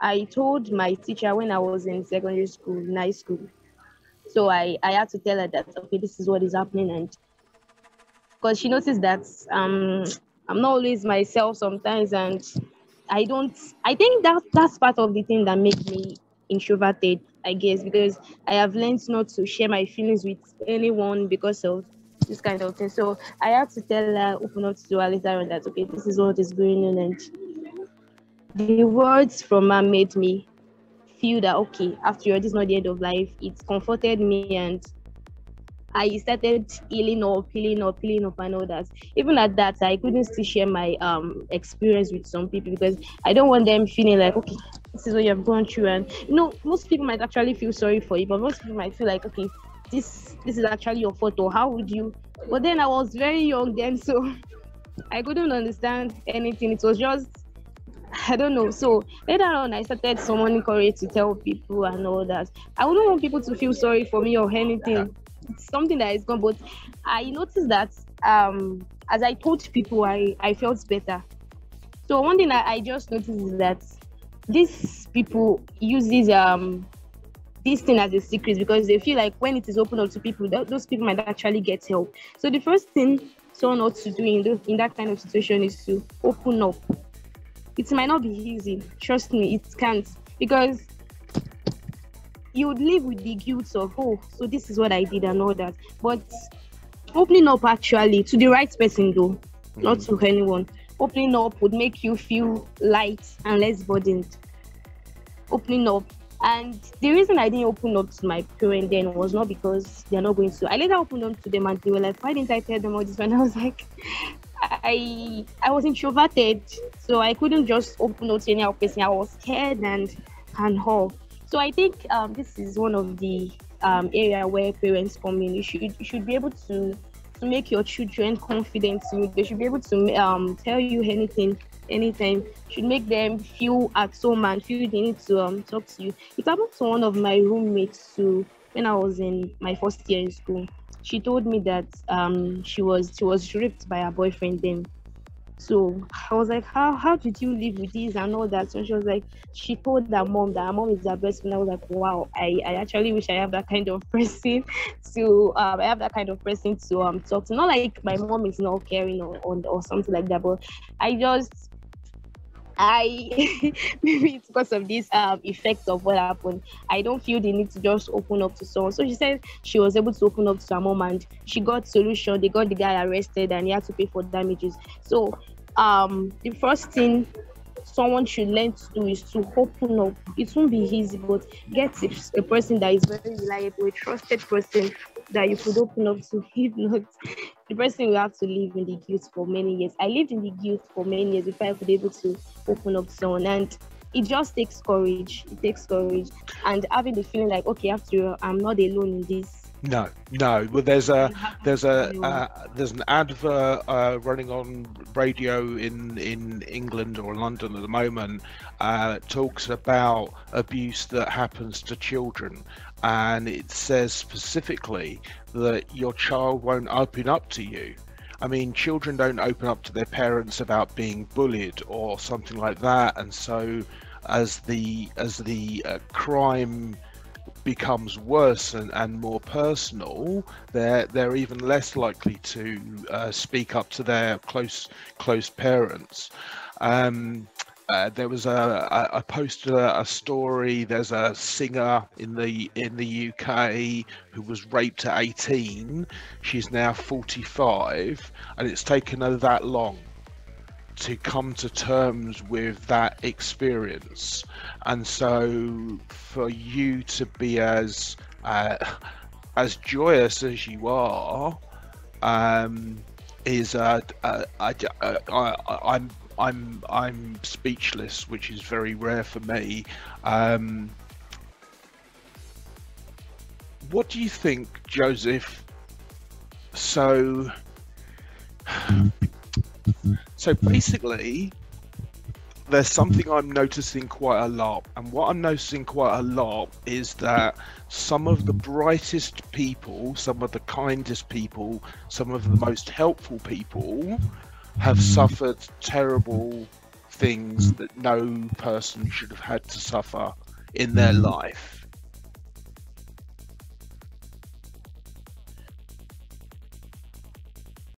I told my teacher when I was in secondary school, high school. So I, I had to tell her that okay, this is what is happening, and because she noticed that um I'm not always myself sometimes, and I don't. I think that that's part of the thing that makes me introverted, I guess, because I have learned not to share my feelings with anyone because of this kind of thing. So I had to tell her, open up to her later on that okay, this is what is going on, and the words from her made me feel that okay, after all, this is not the end of life. It comforted me and I started healing up, healing up, healing up, and all that. Even at that, I couldn't still share my um experience with some people because I don't want them feeling like, okay, this is what you have gone through. And you know, most people might actually feel sorry for you, but most people might feel like, okay, this this is actually your fault, or how would you? But then I was very young then, so I couldn't understand anything. It was just I don't know. So later on, I started summoning courage to tell people and all that. I wouldn't want people to feel sorry for me or anything It's something that is gone. But I noticed that um, as I told people, I, I felt better. So one thing I just noticed is that these people use this um this thing as a secret because they feel like when it is open up to people, th- those people might actually get help. So the first thing someone ought to do in, the, in that kind of situation is to open up. It might not be easy, trust me, it can't because you would live with the guilt of oh so this is what i did and all that but opening up actually to the right person though mm-hmm. not to anyone opening up would make you feel light and less burdened opening up and the reason I didn't open up to my parents then was not because they're not going to. I later opened up to them and they were like, Why didn't I tell them all this? And I was like, I I was introverted, so I couldn't just open up to any person. I was scared and and all. So I think um, this is one of the um, area where parents come in. You should you should be able to to make your children confident. They should be able to um, tell you anything, anytime. Should make them feel at home and feel they need to um, talk to you. It happened to one of my roommates too when I was in my first year in school. She told me that um, she was she was raped by her boyfriend then so I was like, how how did you live with this and all that? So she was like, she told her mom that her mom is her best friend. I was like, wow, I, I actually wish I have that kind of person to um I have that kind of person to um talk to. Not like my mom is not caring or, or, or something like that, but I just I maybe it's because of this um effect of what happened. I don't feel the need to just open up to someone. So she said she was able to open up to her mom and she got solution. They got the guy arrested and he had to pay for damages. So um the first thing someone should learn to do is to open up. It won't be easy, but get a person that is very reliable, a trusted person that you could open up to. If not, the person will have to live in the guilt for many years. I lived in the guilt for many years before I could be able to open up to someone. And it just takes courage. It takes courage. And having the feeling like, okay, after all, I'm not alone in this. No, no. Well, there's a there's a uh, there's an advert uh, running on radio in in England or London at the moment. Uh, talks about abuse that happens to children, and it says specifically that your child won't open up to you. I mean, children don't open up to their parents about being bullied or something like that, and so as the as the uh, crime becomes worse and, and more personal, they're they're even less likely to uh, speak up to their close close parents. Um, uh, there was a, I posted a, a, story. There's a singer in the in the UK who was raped at 18. She's now 45, and it's taken her that long to come to terms with that experience. And so, for you to be as uh, as joyous as you are, um, is uh, uh, I, uh, I, I'm I'm I'm speechless, which is very rare for me. Um, what do you think, Joseph? So, so basically, there's something I'm noticing quite a lot, and what I'm noticing quite a lot is that some of the brightest people, some of the kindest people, some of the most helpful people have suffered terrible things that no person should have had to suffer in their life